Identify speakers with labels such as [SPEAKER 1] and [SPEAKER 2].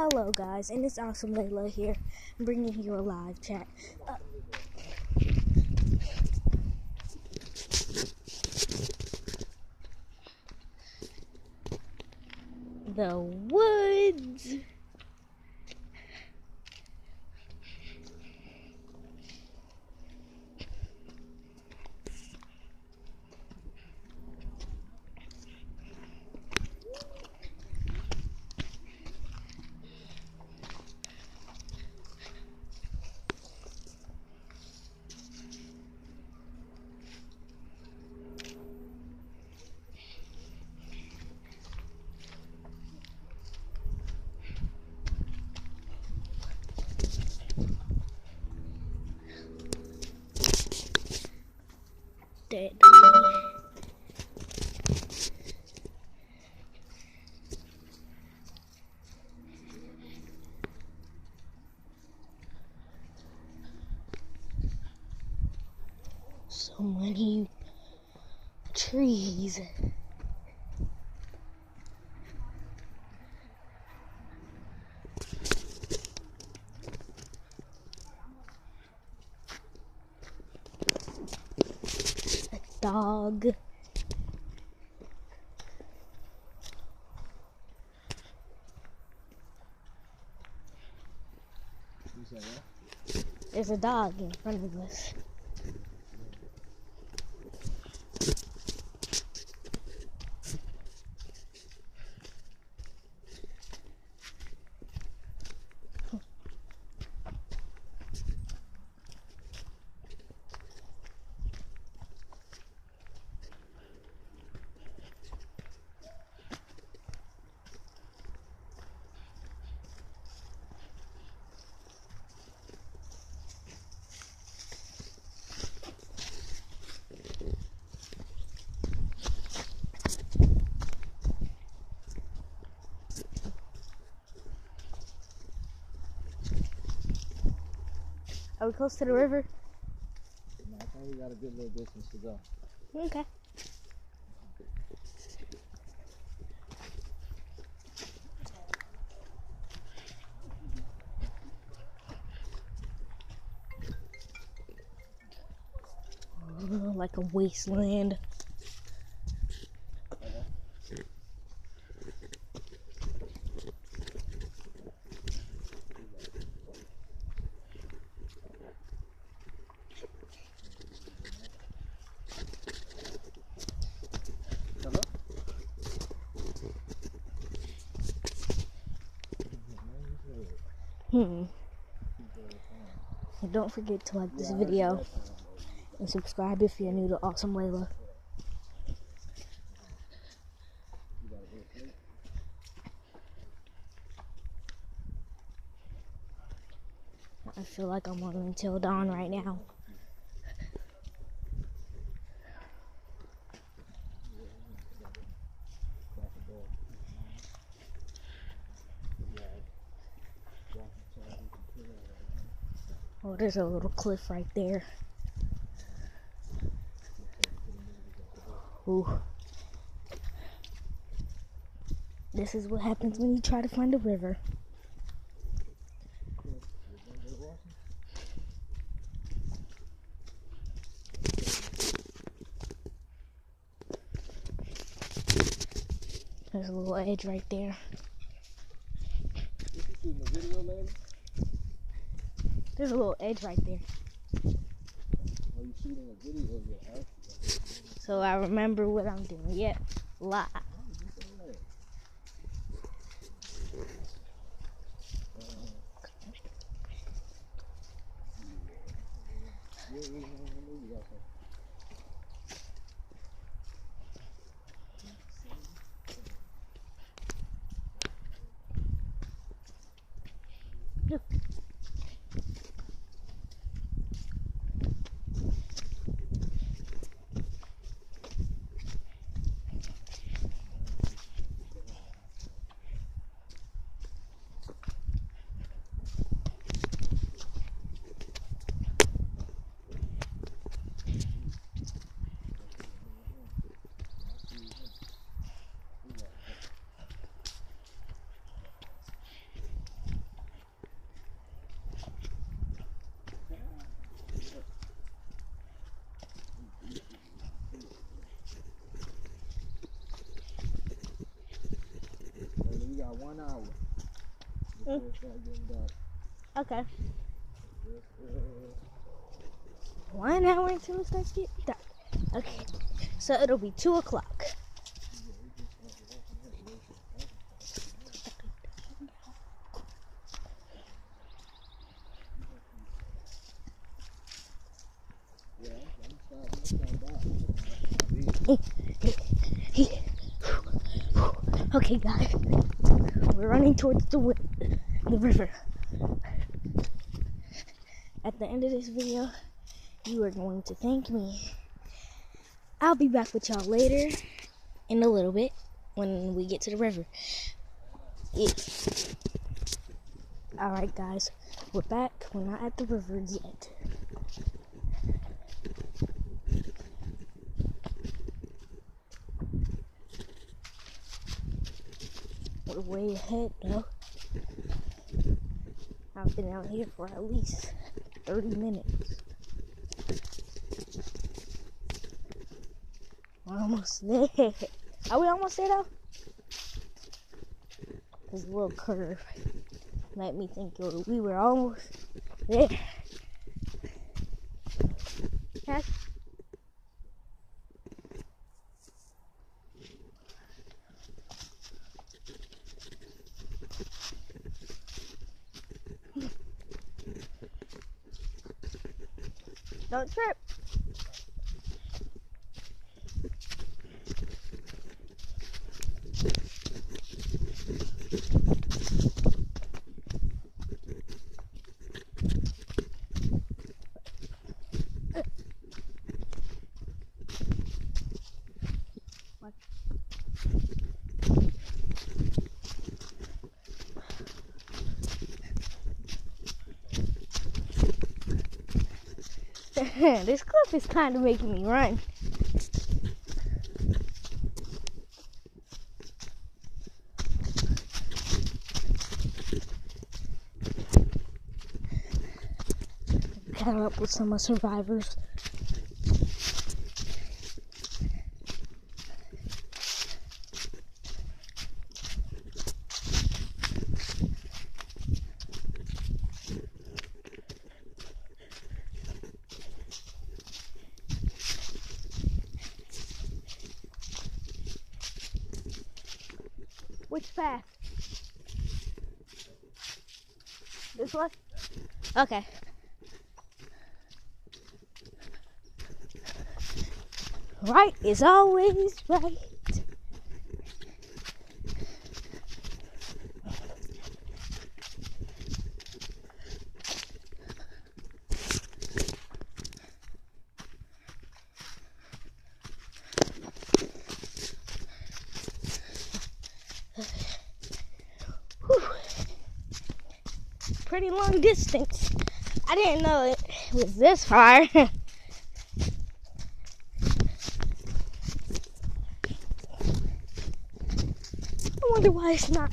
[SPEAKER 1] Hello, guys, and it's Awesome Layla here, bringing you a live chat. Uh, the woods. Dead. So many trees. Dog.
[SPEAKER 2] You said what?
[SPEAKER 1] There's a dog in front of us. Are we close to the river?
[SPEAKER 2] No, I think we got a good little distance to go.
[SPEAKER 1] Okay. Like a wasteland.
[SPEAKER 2] Hello?
[SPEAKER 1] Hmm. And don't forget to like this video and subscribe if you're new to Awesome Layla. I feel like I'm on Until Dawn right now. Oh, there's a little cliff right there. Ooh. This is what happens when you try to find a river. There's a little edge right there. There's a little edge right there. So I remember what I'm doing. Yep, yeah.
[SPEAKER 2] Yeah, one hour before
[SPEAKER 1] Mm.
[SPEAKER 2] start getting dark.
[SPEAKER 1] Okay. One hour until it starts getting dark. Okay. So it'll be two o'clock.
[SPEAKER 2] Yeah, I'm starting. I'm starting out.
[SPEAKER 1] Okay, guys. We're running towards the the river. At the end of this video, you are going to thank me. I'll be back with y'all later in a little bit when we get to the river. Yeah. Alright, guys. We're back. We're not at the river yet. We're way ahead though. I've been out here for at least 30 minutes. We're almost there. Are we almost there though? This little curve made me think we were almost there. Don't trip. this cliff is kind of making me run. Caught up with some of survivors. Which path? This one? Okay. Right is always right. Pretty long distance. I didn't know it was this far. I wonder why it's not